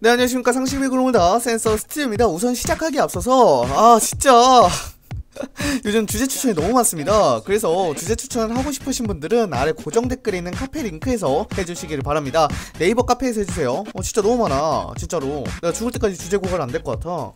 네 안녕하십니까. 상식미 그룹다 센서 스틸입니다. 우선 시작하기 앞서서 아 진짜. 요즘 주제 추천이 너무 많습니다. 그래서 주제 추천을 하고 싶으신 분들은 아래 고정 댓글에 있는 카페 링크에서 해주시기를 바랍니다. 네이버 카페에서 해주세요. 어 진짜 너무 많아. 진짜로. 내가 죽을 때까지 주제 고갈 안 될 것 같아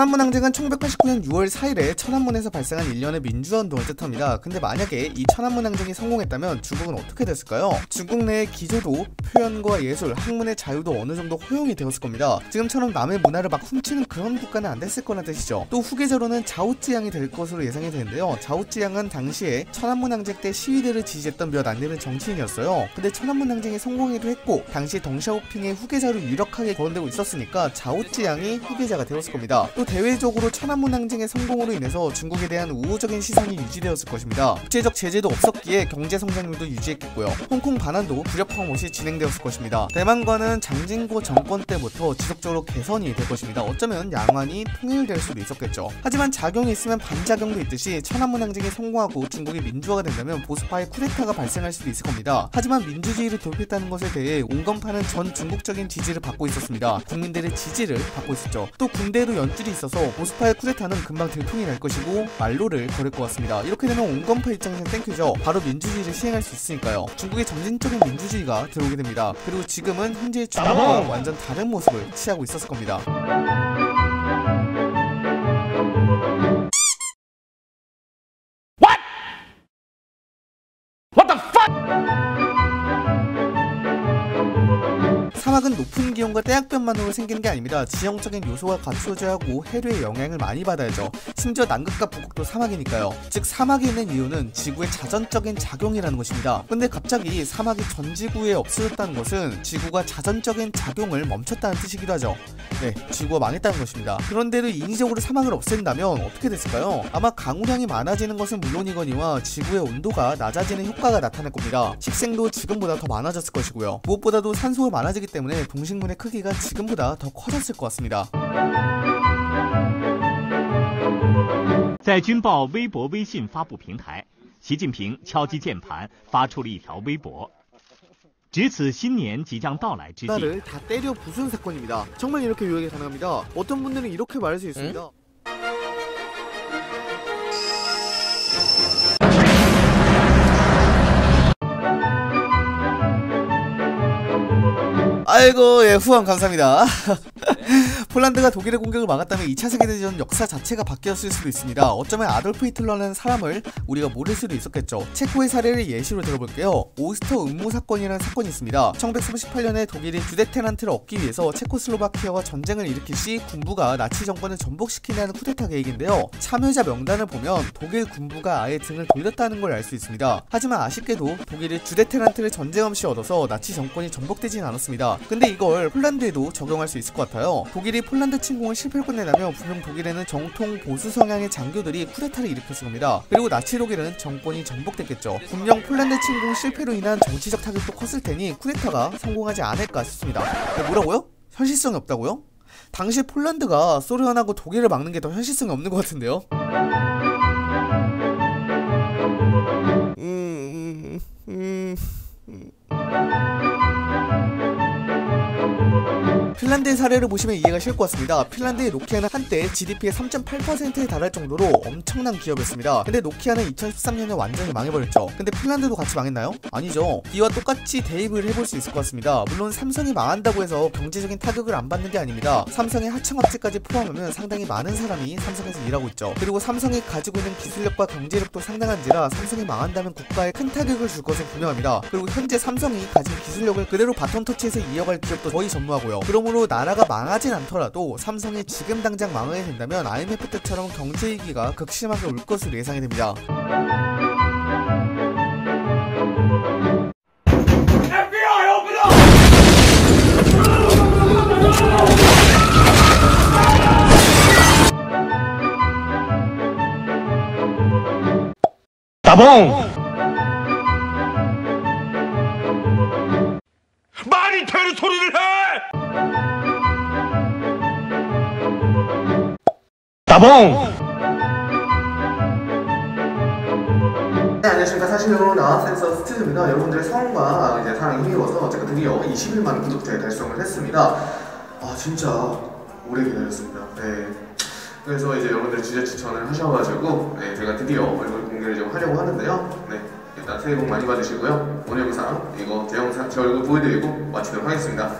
천안문항쟁은 1989년 6월 4일에 천안문에서 발생한 일련의 민주화운동을 뜻합니다. 근데 만약에 이 천안문항쟁이 성공했다면 중국은 어떻게 됐을까요? 중국 내의 기조도 표현과 예술, 학문의 자유도 어느 정도 허용이 되었을 겁니다. 지금처럼 남의 문화를 막 훔치는 그런 국가는 안 됐을 거란 뜻이죠. 또 후계자로는 자우지양이 될 것으로 예상이 되는데요. 자우지양은 당시에 천안문항쟁 때 시위대를 지지했던 몇 안 되는 정치인이었어요. 근데 천안문항쟁이 성공하기도 했고 당시 덩샤오핑의 후계자로 유력하게 거론되고 있었으니까 자우지양이 후계자가 되었을 겁니다. 또 대외적으로 천안문 항쟁의 성공으로 인해서 중국에 대한 우호적인 시선이 유지되었을 것입니다. 국제적 제재도 없었기에 경제 성장률도 유지했겠고요. 홍콩 반환도 불협화음 없이 진행되었을 것입니다. 대만과는 장징궈 정권 때부터 지속적으로 개선이 될 것입니다. 어쩌면 양안이 통일될 수도 있었겠죠. 하지만 작용이 있으면 반작용도 있듯이 천안문 항쟁이 성공하고 중국이 민주화가 된다면 보수파의 쿠데타가 발생할 수도 있을 겁니다. 하지만 민주주의를 도입했다는 것에 대해 온건파는 전 중국적인 지지를 받고 있었습니다. 국민들의 지지를 받고 있었죠. 또 군대에도 연줄이 있어서 보수파의 쿠데타는 금방 들통이 날 것이고 말로를 걸을 것 같습니다. 이렇게 되면 온건파 입장에서 thank you죠. 바로 민주주의를 시행할 수 있으니까요. 중국의 점진적인 민주주의가 들어오게 됩니다. 그리고 지금은 현재 중국과 완전 다른 모습을 취하고 있었을 겁니다. 사막은 높은 기온과 태양변만으로 생기는 게 아닙니다. 지형적인 요소가 갖춰져야 하고 해류의 영향을 많이 받아야죠. 심지어 남극과 북극도 사막이니까요. 즉 사막이 있는 이유는 지구의 자전적인 작용이라는 것입니다. 근데 갑자기 사막이 전 지구에 없어졌다는 것은 지구가 자전적인 작용을 멈췄다는 뜻이기도 하죠. 네, 지구가 망했다는 것입니다. 그런데도 인위적으로 사막을 없앤다면 어떻게 됐을까요? 아마 강우량이 많아지는 것은 물론이거니와 지구의 온도가 낮아지는 효과가 나타날 겁니다. 식생도 지금보다 더 많아졌을 것이고요. 무엇보다도 산소가 많아지기 때문에 동식물의 크기가 지금보다 더 커졌을 것 같습니다. 在军报微博微信发布平台，习近平敲击键盘发出了一条微博。值此新年即将到来之际， 나를 다 때려 부수는 사건입니다. 정말 이렇게 요약이 가능합니다. 어떤 분들은 이렇게 말할 수 있습니다. 아이고 예 후원 감사합니다 폴란드가 독일의 공격을 막았다면 2차 세계대전 역사 자체가 바뀌었을 수도 있습니다. 어쩌면 아돌프 히틀러라는 사람을 우리가 모를 수도 있었겠죠. 체코의 사례를 예시로 들어볼게요. 오스터 음모 사건이라는 사건이 있습니다. 1938년에 독일이 주데테란트를 얻기 위해서 체코슬로바키아와 전쟁을 일으킬 시 군부가 나치 정권을 전복시키려는 쿠데타 계획인데요. 참여자 명단을 보면 독일 군부가 아예 등을 돌렸다는 걸 알 수 있습니다. 하지만 아쉽게도 독일이 주데테란트를 전쟁 없이 얻어서 나치 정권이 전복되진 않았습니다. 근데 이걸 폴란드에도 적용할 수 있을 것 같아요. 독일이 폴란드 침공을 실패로 끝냈다면 분명 독일에는 정통 보수 성향의 장교들이 쿠데타를 일으켰을 겁니다. 그리고 나치 독일은 정권이 전복됐겠죠. 분명 폴란드 침공 실패로 인한 정치적 타격도 컸을 테니 쿠데타가 성공하지 않을까 싶습니다. 네, 뭐라고요? 현실성이 없다고요? 당시 폴란드가 소련하고 독일을 막는 게 더 현실성이 없는 것 같은데요? 핀란드의 사례를 보시면 이해가 쉬울 것 같습니다. 핀란드의 노키아는 한때 GDP의 3.8%에 달할 정도로 엄청난 기업이었습니다. 근데 노키아는 2013년에 완전히 망해버렸죠. 근데 핀란드도 같이 망했나요? 아니죠. 이와 똑같이 대입을 해볼 수 있을 것 같습니다. 물론 삼성이 망한다고 해서 경제적인 타격을 안 받는 게 아닙니다. 삼성의 하청업체까지 포함하면 상당히 많은 사람이 삼성에서 일하고 있죠. 그리고 삼성이 가지고 있는 기술력과 경제력도 상당한지라 삼성이 망한다면 국가에 큰 타격을 줄 것은 분명합니다. 그리고 현재 삼성이 가진 기술력을 그대로 바톤 터치해서 이어갈 기업도 거의 전무하고요. 그러므로 그러므로 나라가 망하진 않더라도 삼성이 지금 당장 망하게 된다면 IMF 때처럼 경제 위기가 극심하게 올 것으로 예상이 됩니다. 따봉! 따봉! 네, 안녕하십니까. 사실로 나와센서 스튜디오입니다. 여러분들의 성원과 이제 사랑이 힘입어서 제가 드디어 21만 구독자에 달성을 했습니다. 아, 진짜 오래 기다렸습니다. 네. 그래서 이제 여러분들 주제 추천을 하셔가지고, 네, 제가 드디어 얼굴 공개를 좀 하려고 하는데요. 네. 일단 새해 복 많이 받으시고요. 오늘 영상, 이거 제 영상, 제 얼굴 보여드리고 마치도록 하겠습니다.